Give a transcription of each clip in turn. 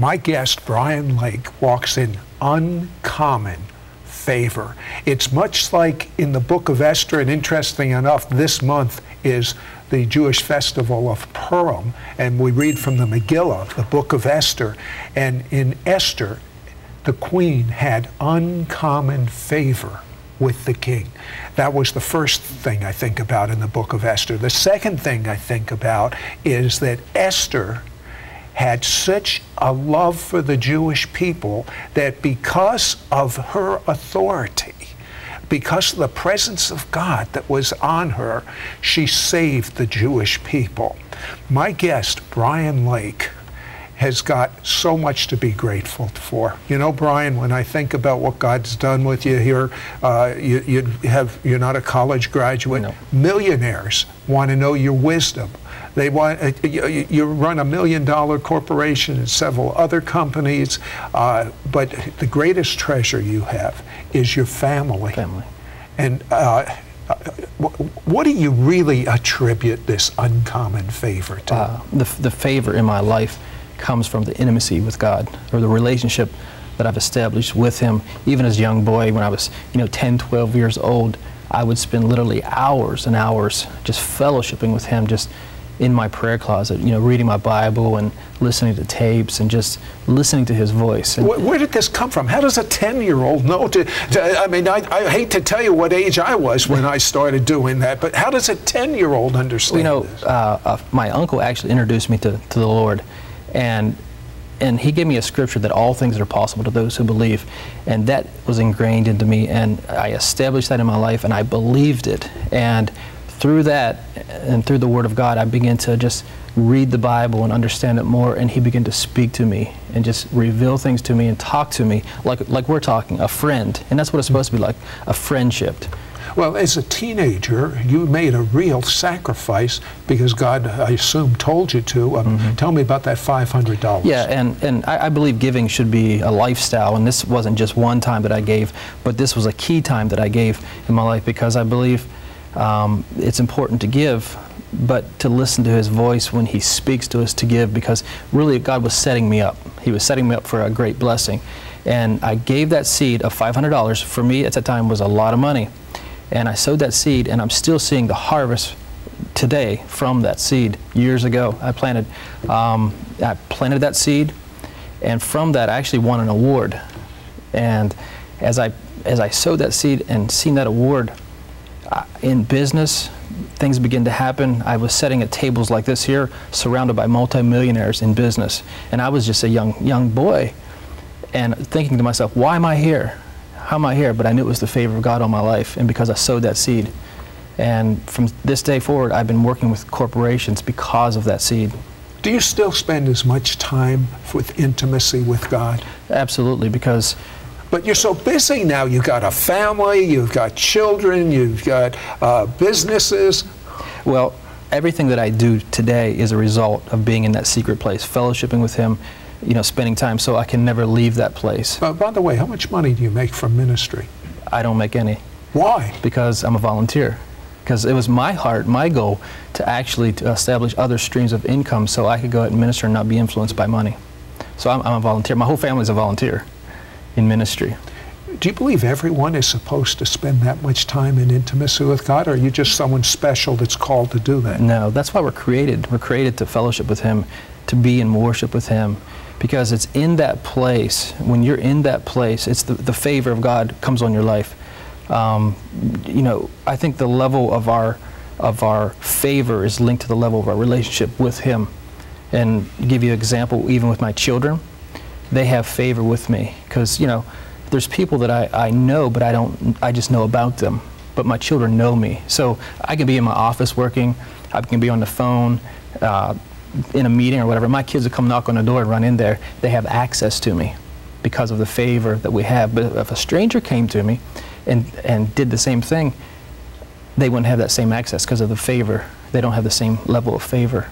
My guest, Brian Lake, walks in uncommon favor. It's much like in the book of Esther, and interesting enough, this month is the Jewish festival of Purim, and we read from the Megillah, the book of Esther. And in Esther, the queen had uncommon favor with the king. That was the first thing I think about in the book of Esther. The second thing I think about is that Esther had such a love for the Jewish people that because of her authority, because of the presence of God that was on her, she saved the Jewish people. My guest, Brian Lake, has got so much to be grateful for. You know, Brian, when I think about what God's done with you here, uh, you, you have you're not a college graduate. No. Millionaires want to know your wisdom. They want uh, you, you run a million dollar corporation and several other companies, uh, but the greatest treasure you have is your family. Family. And uh, uh, what do you really attribute this uncommon favor to? Uh, the, the favor in my life comes from the intimacy with God, or the relationship that I've established with Him. Even as a young boy, when I was, you know, 10, 12 years old, I would spend literally hours and hours just fellowshipping with Him, just in my prayer closet, you know, reading my Bible and listening to tapes and just listening to His voice. And Where, where did this come from? How does a 10 year old know to, to- I mean, I, I hate to tell you what age I was when I started doing that, but how does a 10 year old understand you know, uh, uh, my uncle actually introduced me to, to the Lord, and and he gave me a scripture that all things are possible to those who believe, and that was ingrained into me, and I established that in my life, and I believed it, and through that, and through the Word of God, I began to just read the Bible and understand it more, and he began to speak to me and just reveal things to me and talk to me like like we're talking, a friend, and that's what it's supposed to be like, a friendship. Well, as a teenager, you made a real sacrifice because God, I assume, told you to. Um, Tell me about that $500. Mm-hmm. Yeah, and, and I, I believe giving should be a lifestyle, and this wasn't just one time that I gave, but this was a key time that I gave in my life because I believe um, it's important to give, but to listen to His voice when He speaks to us to give because really God was setting me up. He was setting me up for a great blessing. And I gave that seed of $500. For me at that time was a lot of money. And I sowed that seed, and I'm still seeing the harvest today from that seed years ago. I planted, um, I planted that seed, and from that I actually won an award. And as I as I sowed that seed and seen that award in business, things begin to happen. I was sitting at tables like this here, surrounded by multimillionaires in business, and I was just a young young boy, and thinking to myself, why am I here? How am I here? But I knew it was the favor of God on my life, and because I sowed that seed. And from this day forward, I've been working with corporations because of that seed. Do you still spend as much time with intimacy with God? Absolutely, because But you're so busy now. You've got a family, you've got children, you've got uh, businesses. Well, everything that I do today is a result of being in that secret place, fellowshipping with Him, you know, spending time so I can never leave that place. Uh, by the way, how much money do you make from ministry? I don't make any Why? because I'm a volunteer. Because it was my heart, my goal, to actually to establish other streams of income so I could go out and minister and not be influenced by money. So I'm, I'm a volunteer. My whole family is a volunteer in ministry. Do you believe everyone is supposed to spend that much time in intimacy with God, or are you just someone special that's called to do that? No, that's why we're created. We're created to fellowship with Him, to be in worship with Him, because it's in that place. When you're in that place, it's the, the favor of God comes on your life. Um, you know, I think the level of our of our favor is linked to the level of our relationship with Him. And give you an example, even with my children, they have favor with me because you know, there's people that I, I know, but I don't. I just know about them. But my children know me, so I can be in my office working. I can be on the phone. Uh, in a meeting or whatever, my kids will come knock on the door and run in there. They have access to me because of the favor that we have. But if a stranger came to me and, and did the same thing, they wouldn't have that same access because of the favor. They don't have the same level of favor.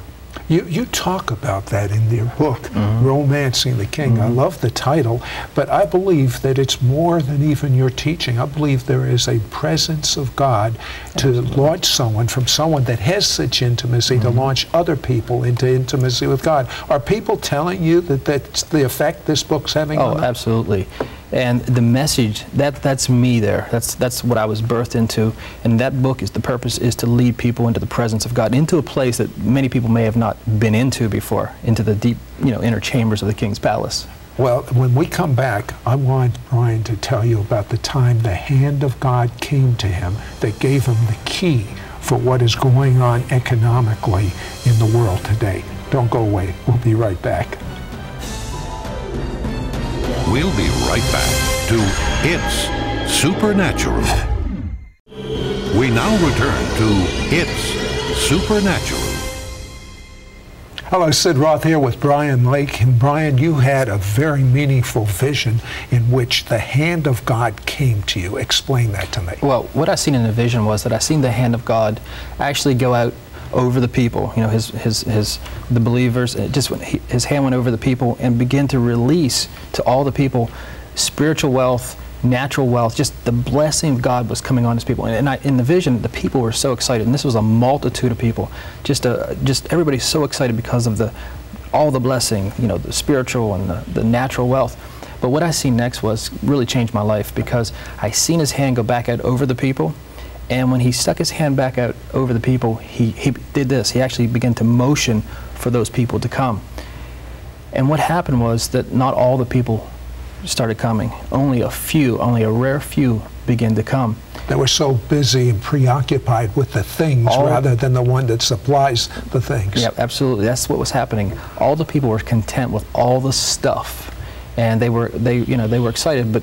You, you talk about that in your book, mm-hmm. Romancing the King. Mm-hmm. I love the title, but I believe that it's more than even your teaching. I believe there is a presence of God to Absolutely. launch someone from someone that has such intimacy mm-hmm. to launch other people into intimacy with God. Are people telling you that that's the effect this book's having oh, on them? And the message that that's me there. That's that's what I was birthed into. And that book is the purpose is to lead people into the presence of God into a place that many people may have not been into before into the deep you know inner chambers of the king's palace. Well when we come back I want Brian to tell you about the time the hand of God came to him that gave him the key for what is going on economically in the world today. Don't go away. We'll be right back We'll be right back to It's Supernatural. We now return to It's Supernatural. Hello, Sid Roth here with Brian Lake. And Brian, you had a very meaningful vision in which the hand of God came to you. Explain that to me. Well, what I seen in the vision was that I seen the hand of God actually go out over the people, you know, his, his, his, the believers, just he, his hand went over the people and began to release to all the people spiritual wealth, natural wealth, just the blessing of God was coming on his people. And, and I, in the vision, the people were so excited, and this was a multitude of people. Just, a, just everybody's so excited because of the, all the blessing, you know, the spiritual and the, the natural wealth. But what I see next was really changed my life because I seen his hand go back out over the people, and when he stuck his hand back out over the people, he, he did this. He actually began to motion for those people to come. And what happened was that not all the people started coming. Only a few, only a rare few began to come. They were so busy and preoccupied with the things all, rather than the one that supplies the things. Yeah, absolutely. That's what was happening. All the people were content with all the stuff. And they were they you know, they were excited, but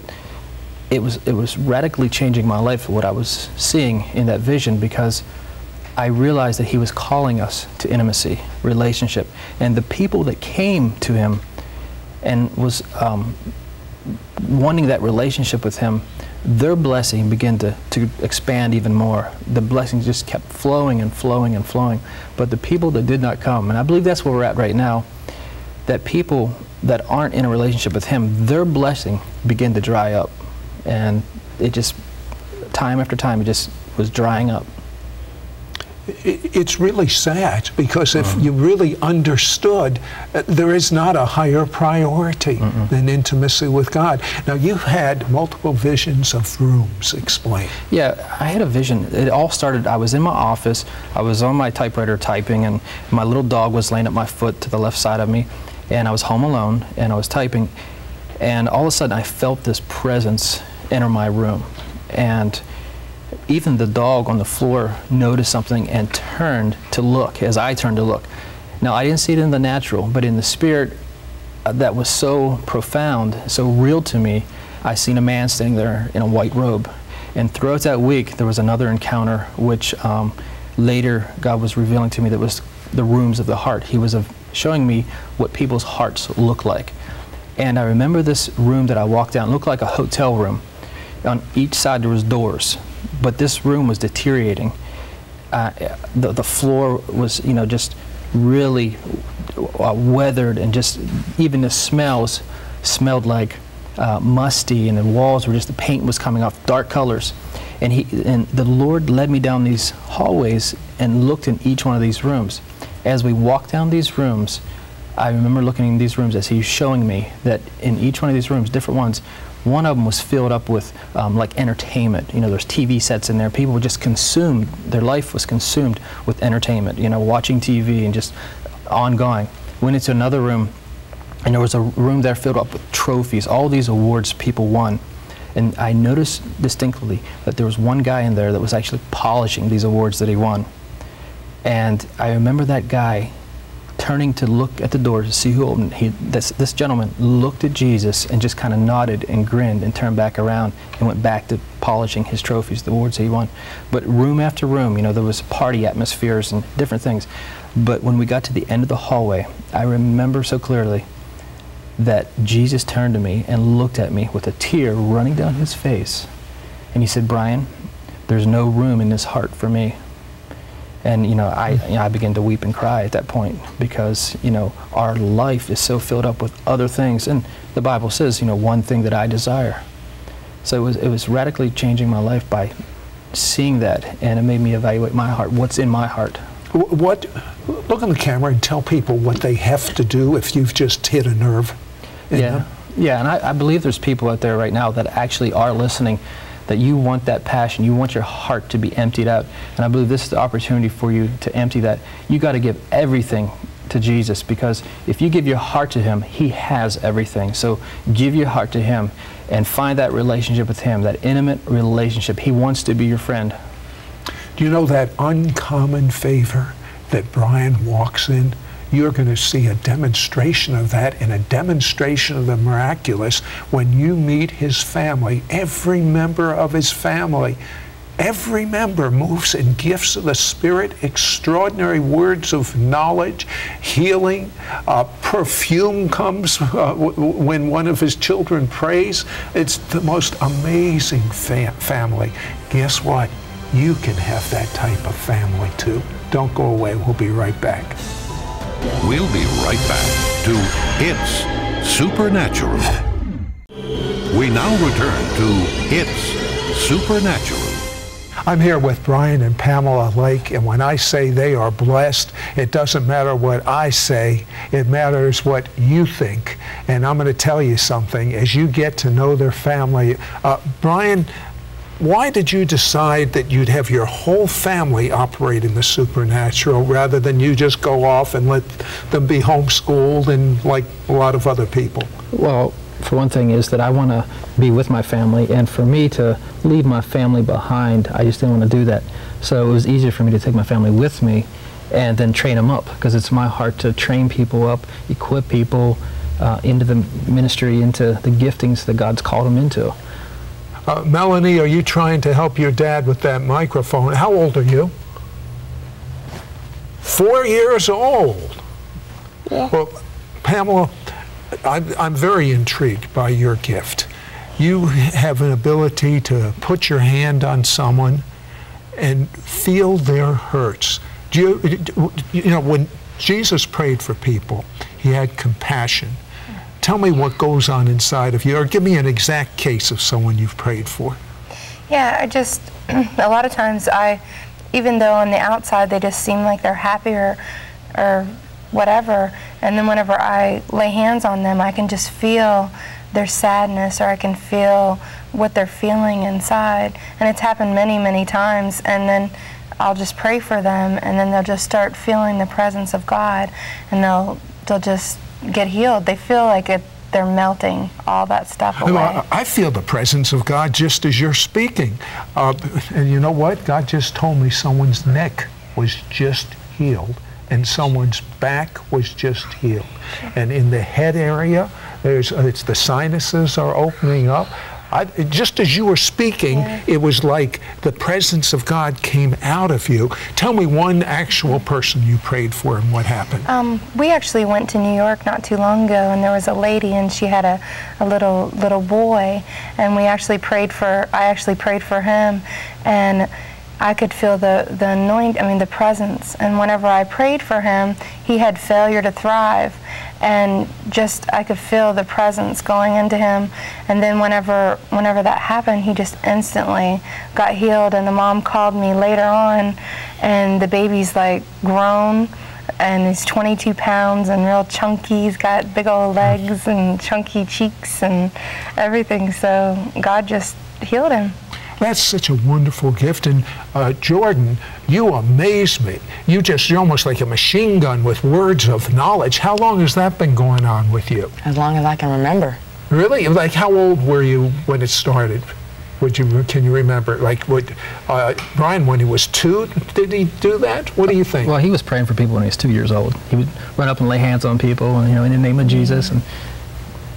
it was it was radically changing my life what I was seeing in that vision because I realized that he was calling us to intimacy, relationship, and the people that came to him and was um, wanting that relationship with him, their blessing began to, to expand even more. The blessings just kept flowing and flowing and flowing. But the people that did not come, and I believe that's where we're at right now, that people that aren't in a relationship with him, their blessing began to dry up and it just time after time it just was drying up it's really sad because if mm. you really understood, uh, there is not a higher priority mm -mm. than intimacy with God. Now, you've had multiple visions of rooms. Explain. Yeah, I had a vision. It all started, I was in my office, I was on my typewriter typing, and my little dog was laying at my foot to the left side of me, and I was home alone, and I was typing, and all of a sudden I felt this presence enter my room. And even the dog on the floor noticed something and turned to look as I turned to look. Now, I didn't see it in the natural, but in the spirit uh, that was so profound, so real to me, I seen a man standing there in a white robe. And throughout that week, there was another encounter, which um, later God was revealing to me that was the rooms of the heart. He was showing me what people's hearts look like. And I remember this room that I walked down, looked like a hotel room on each side there was doors, but this room was deteriorating. Uh, the, the floor was, you know, just really uh, weathered and just even the smells smelled like uh, musty and the walls were just the paint was coming off dark colors and he and the lord led me down these hallways and looked in each one of these rooms as we walked down these rooms i remember looking in these rooms as he was showing me that in each one of these rooms different ones one of them was filled up with um, like entertainment. You know, there's TV sets in there. People were just consumed. Their life was consumed with entertainment. You know, watching TV and just ongoing. Went into another room, and there was a room there filled up with trophies. All these awards people won. And I noticed distinctly that there was one guy in there that was actually polishing these awards that he won. And I remember that guy turning to look at the door to see who opened. He, this, this gentleman looked at Jesus and just kind of nodded and grinned and turned back around and went back to polishing his trophies, the awards he won. But room after room, you know, there was party atmospheres and different things. But when we got to the end of the hallway, I remember so clearly that Jesus turned to me and looked at me with a tear running down his face. And he said, Brian, there's no room in this heart for me. And you know, I you know, I began to weep and cry at that point because you know our life is so filled up with other things, and the Bible says you know one thing that I desire. So it was it was radically changing my life by seeing that, and it made me evaluate my heart. What's in my heart? What, look in the camera and tell people what they have to do if you've just hit a nerve. Yeah, them. yeah, and I, I believe there's people out there right now that actually are listening, that you want that passion, you want your heart to be emptied out, and I believe this is the opportunity for you to empty that. You got to give everything to Jesus because if you give your heart to Him, He has everything. So give your heart to Him and find that relationship with Him, that intimate relationship. He wants to be your friend. Do you know that uncommon favor that Brian walks in? You're going to see a demonstration of that and a demonstration of the miraculous when you meet his family. Every member of his family, every member moves in gifts of the Spirit, extraordinary words of knowledge, healing. Uh, perfume comes uh, when one of his children prays. It's the most amazing fa- family. Guess what? You can have that type of family too. Don't go away. We'll be right back. We'll be right back to It's Supernatural. We now return to It's Supernatural. I'm here with Brian and Pamela Lake, and when I say they are blessed, it doesn't matter what I say, it matters what you think. And I'm going to tell you something as you get to know their family. Uh, Brian, why did you decide that you'd have your whole family operate in the supernatural rather than you just go off and let them be homeschooled and like a lot of other people? Well, for one thing, is that I want to be with my family, and for me to leave my family behind, I just didn't want to do that. So it was easier for me to take my family with me and then train them up because it's my heart to train people up, equip people uh, into the ministry, into the giftings that God's called them into. Uh, Melanie, are you trying to help your dad with that microphone? How old are you? Four years old. Yeah. Well, Pamela, I'm, I'm very intrigued by your gift. You have an ability to put your hand on someone and feel their hurts. Do you, you know, when Jesus prayed for people, he had compassion. Tell me what goes on inside of you, or give me an exact case of someone you've prayed for. Yeah, I just, a lot of times I, even though on the outside they just seem like they're happy or, or whatever, and then whenever I lay hands on them, I can just feel their sadness or I can feel what they're feeling inside. And it's happened many, many times. And then I'll just pray for them, and then they'll just start feeling the presence of God, and they'll, they'll just get healed. They feel like it, they're melting all that stuff away. Well, I I feel the presence of God just as you're speaking. Uh, and you know what? God just told me someone's neck was just healed and someone's back was just healed. And in the head area, there's it's the sinuses are opening up. I, just as you were speaking, Yeah. it was like the presence of God came out of you. Tell me one actual person you prayed for and what happened. Um, we actually went to New York not too long ago, and there was a lady, and she had a, a little little boy, and we actually prayed for. I actually prayed for him, and I could feel the the anoint. I mean, the presence. And whenever I prayed for him, he had failure to thrive, and just I could feel the presence going into him. And then whenever whenever that happened, he just instantly got healed. And the mom called me later on, and the baby's like grown and he's 22 pounds and real chunky. He's got big old mm. legs and chunky cheeks and everything. So God just healed him. That's such a wonderful gift. And uh, Jordan, you amaze me. You just, you're almost like a machine gun with words of knowledge. How long has that been going on with you? As long as I can remember. Really? Like, how old were you when it started? Would you, can you remember? Like, would, uh, Brian, when he was two, did he do that? What do you think? Well, he was praying for people when he was two years old. He would run up and lay hands on people, and, you know, in the name of Jesus. And,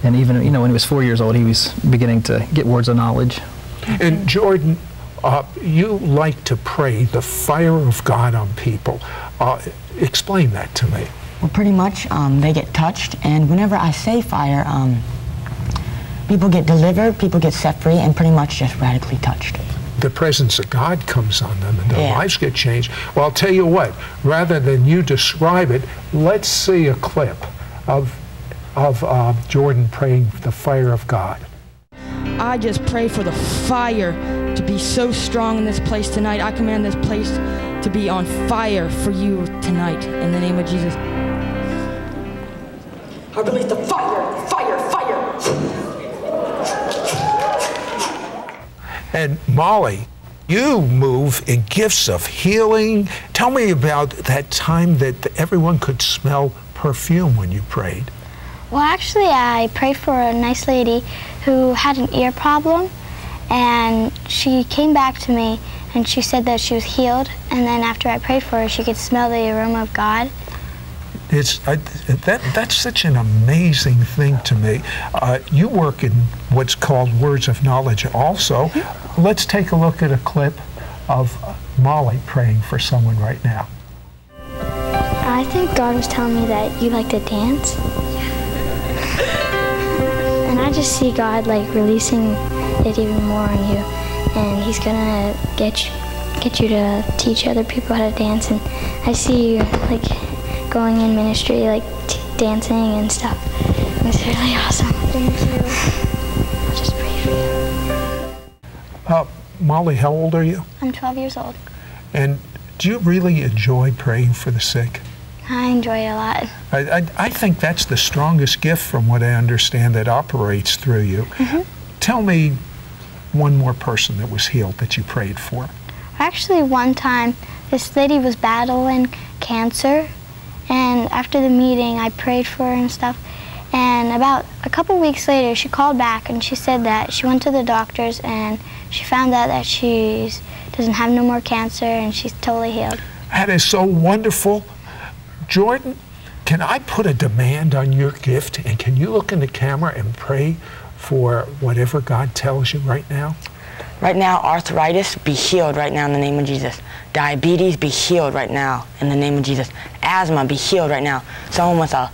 and even, you know, when he was four years old, he was beginning to get words of knowledge. And Jordan, uh, you like to pray the fire of God on people. Uh, explain that to me. Well, pretty much um, they get touched, and whenever I say fire, um, people get delivered, people get set free, and pretty much just radically touched. the presence of God comes on them and their Yeah. lives get changed. Well, I'll tell you what, rather than you describe it, let's see a clip of, of uh, Jordan praying the fire of God. I just pray for the fire to be so strong in this place tonight. I command this place to be on fire for you tonight in the name of Jesus. I release the fire, fire, fire. And Molly, you move in gifts of healing. Tell me about that time that everyone could smell perfume when you prayed. Well, actually, I prayed for a nice lady who had an ear problem, and she came back to me and she said that she was healed. And then after I prayed for her, she could smell the aroma of God. It's I, that that's such an amazing thing to me. Uh, you work in what's called words of knowledge, also. Let's take a look at a clip of Molly praying for someone right now. I think God was telling me that you like to dance. And I just see God like releasing it even more on you. And he's gonna get you get you to teach other people how to dance and I see you like going in ministry like t- dancing and stuff. It's really awesome. Thank you. I'll just pray for you. Uh, Molly, how old are you? I'm 12 years old. And do you really enjoy praying for the sick? I enjoy it a lot. I, I, I think that's the strongest gift, from what I understand, that operates through you. Mm-hmm. Tell me one more person that was healed that you prayed for. Actually, one time, this lady was battling cancer, and after the meeting, I prayed for her and stuff. And about a couple weeks later, she called back and she said that she went to the doctors and she found out that she doesn't have no more cancer and she's totally healed. That is so wonderful. Jordan, can I put a demand on your gift? And can you look in the camera and pray for whatever God tells you right now? Right now, arthritis be healed right now in the name of Jesus. Diabetes be healed right now in the name of Jesus. Asthma be healed right now. Someone with a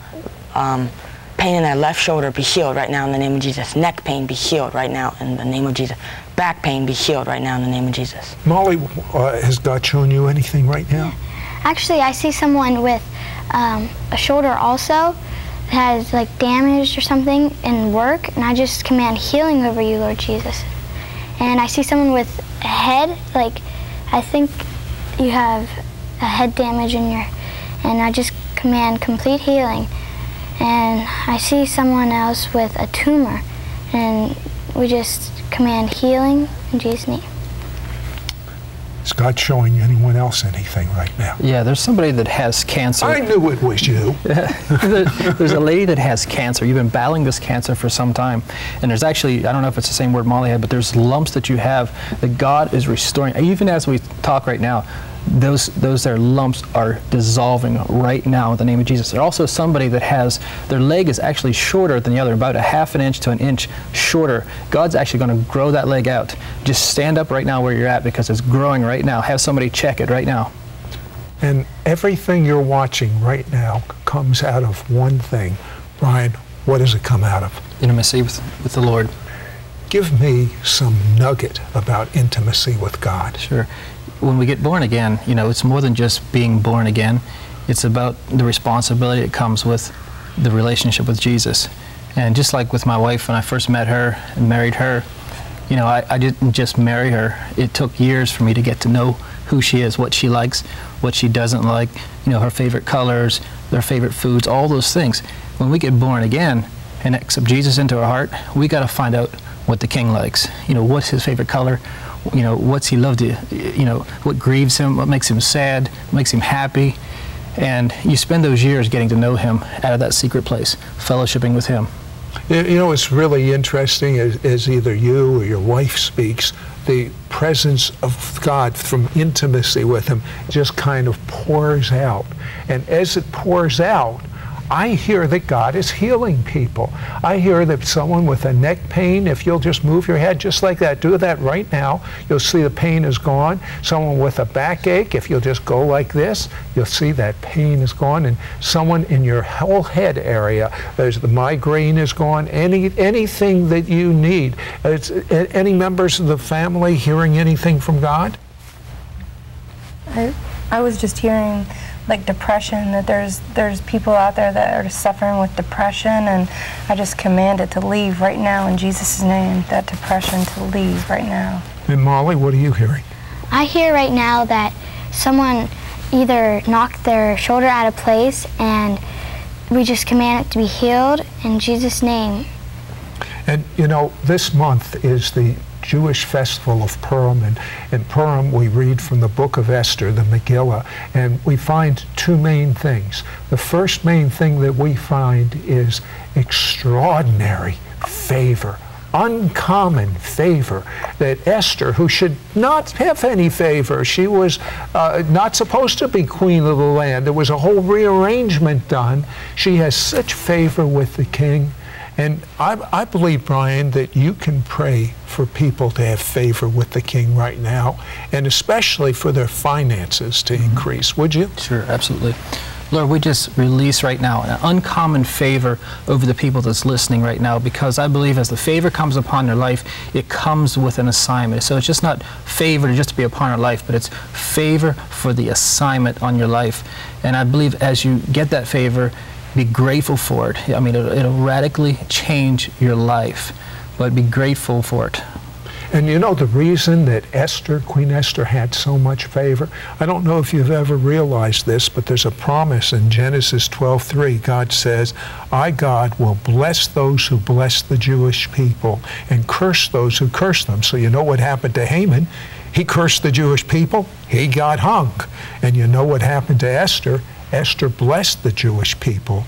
um, pain in their left shoulder be healed right now in the name of Jesus. Neck pain be healed right now in the name of Jesus. Back pain be healed right now in the name of Jesus. Molly, uh, has God shown you anything right now? Actually, I see someone with um, a shoulder also that has like damaged or something in work, and I just command healing over you, Lord Jesus. And I see someone with a head, like I think you have a head damage in your, and I just command complete healing. And I see someone else with a tumor, and we just command healing in Jesus' name. Is God showing anyone else anything right now? Yeah, there's somebody that has cancer. I knew it was you. there's a lady that has cancer. You've been battling this cancer for some time. And there's actually, I don't know if it's the same word Molly had, but there's lumps that you have that God is restoring. Even as we talk right now, those those there lumps are dissolving right now in the name of Jesus. There's also somebody that has their leg is actually shorter than the other, about a half an inch to an inch shorter. God's actually going to grow that leg out. Just stand up right now where you're at because it's growing right now. Have somebody check it right now. And everything you're watching right now comes out of one thing. Brian, what does it come out of? Intimacy with, with the Lord. Give me some nugget about intimacy with God. Sure. When we get born again, you know, it's more than just being born again. It's about the responsibility that comes with the relationship with Jesus. And just like with my wife, when I first met her and married her, you know, I, I didn't just marry her. It took years for me to get to know who she is, what she likes, what she doesn't like, you know, her favorite colors, their favorite foods, all those things. When we get born again and accept Jesus into our heart, we got to find out what the king likes. You know, what's his favorite color? You know, what's he loved to, you know, what grieves him, what makes him sad, what makes him happy. And you spend those years getting to know him out of that secret place, fellowshipping with him. You know, it's really interesting as, as either you or your wife speaks, the presence of God from intimacy with Him just kind of pours out. And as it pours out, I hear that God is healing people. I hear that someone with a neck pain, if you'll just move your head just like that, do that right now, you'll see the pain is gone. Someone with a backache, if you'll just go like this, you'll see that pain is gone. And someone in your whole head area, there's the migraine is gone. Any anything that you need. It's, any members of the family hearing anything from God? I, I was just hearing like depression that there's there's people out there that are suffering with depression and I just command it to leave right now in Jesus' name that depression to leave right now. And Molly, what are you hearing? I hear right now that someone either knocked their shoulder out of place and we just command it to be healed in Jesus' name. And you know, this month is the Jewish festival of Purim. And in Purim, we read from the book of Esther, the Megillah, and we find two main things. The first main thing that we find is extraordinary favor uncommon favor that Esther, who should not have any favor, she was uh, not supposed to be queen of the land. There was a whole rearrangement done. She has such favor with the king and I, I, believe, Brian, that you can pray for people to have favor with the king right now, and especially for their finances to mm-hmm. increase. Would you? Sure, absolutely. Lord, we just release right now an uncommon favor over the people that's listening right now because I believe as the favor comes upon their life, it comes with an assignment. So it's just not favor just to be upon our life, but it's favor for the assignment on your life. And I believe as you get that favor, be grateful for it. I mean, it'll, it'll radically change your life, but be grateful for it. And you know the reason that Esther, Queen Esther, had so much favor? I don't know if you've ever realized this, but there's a promise in Genesis 12:3. God says, "I God will bless those who bless the Jewish people and curse those who curse them." So you know what happened to Haman? He cursed the Jewish people. He got hung. And you know what happened to Esther? Esther blessed the Jewish people.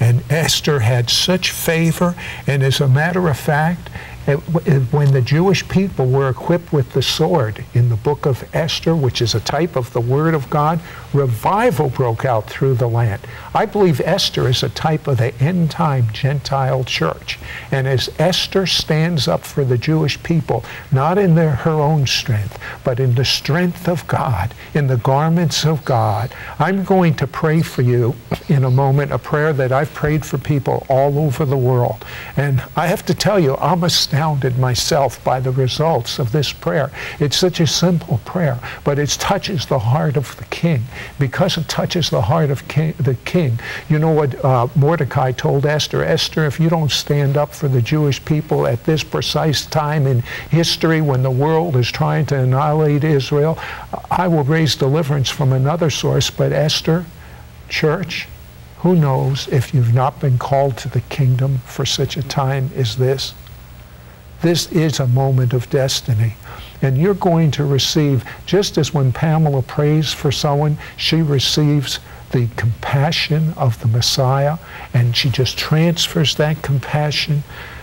And Esther had such favor. And as a matter of fact, when the Jewish people were equipped with the sword in the book of Esther, which is a type of the Word of God, revival broke out through the land. I believe Esther is a type of the end time Gentile church. And as Esther stands up for the Jewish people, not in their, her own strength, but in the strength of God, in the garments of God, I'm going to pray for you in a moment, a prayer that I've prayed for people all over the world. And I have to tell you, I'm astounded myself by the results of this prayer. It's such a simple prayer, but it touches the heart of the king because it touches the heart of king, the king. You know what uh, Mordecai told Esther? Esther, if you don't stand up for the Jewish people at this precise time in history when the world is trying to annihilate Israel, I will raise deliverance from another source. But Esther, church, who knows if you've not been called to the kingdom for such a time as this? This is a moment of destiny. And you're going to receive, just as when Pamela prays for someone, she receives the compassion of the Messiah and she just transfers that compassion.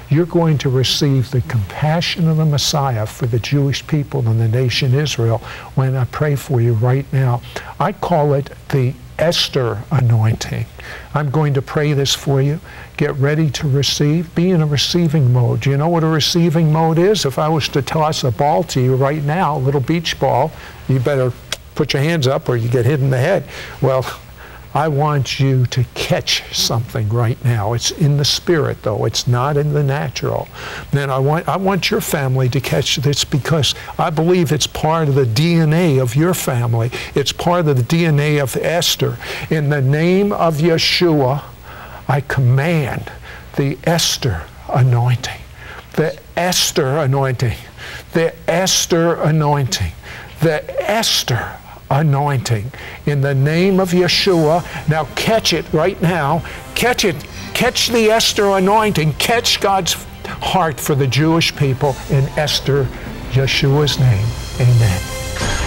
You're going to receive the compassion of the Messiah for the Jewish people and the nation Israel when I pray for you right now. I call it the Esther anointing. I'm going to pray this for you. Get ready to receive. Be in a receiving mode. Do you know what a receiving mode is? If I was to toss a ball to you right now, a little beach ball, you better put your hands up or you get hit in the head. Well, I want you to catch something right now. It's in the spirit, though. It's not in the natural. Then I want, I want your family to catch this because I believe it's part of the DNA of your family. It's part of the DNA of Esther. In the name of Yeshua, I command the Esther anointing. The Esther anointing. The Esther anointing. The Esther anointing in the name of Yeshua. Now catch it right now. Catch it. Catch the Esther anointing. Catch God's heart for the Jewish people in Esther, Yeshua's name. Amen.